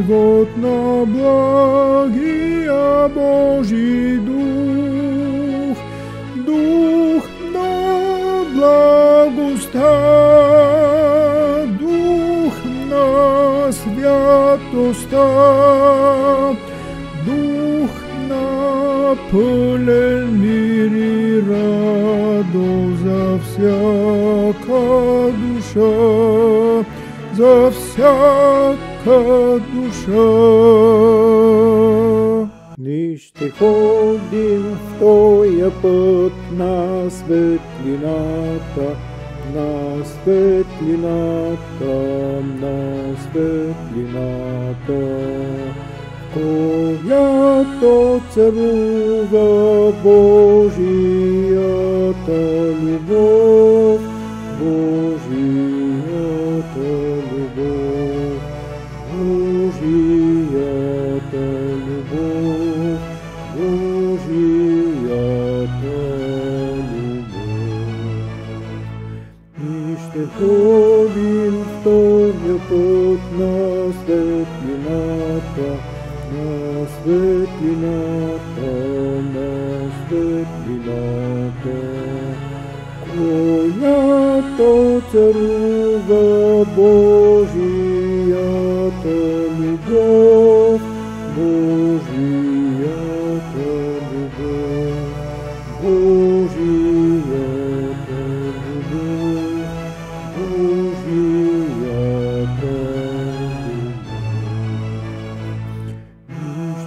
живот на благия Божий дух, дух на благоста, дух на святоста, дух на пълен мир и радост за всяка душа, за всяка душа. Ние ще ходим в тоя път на светлината, на светлината, на светлината, която царува Божията любов, ще ходим в този път на светлината, на светлината, на светлината, която царува Божията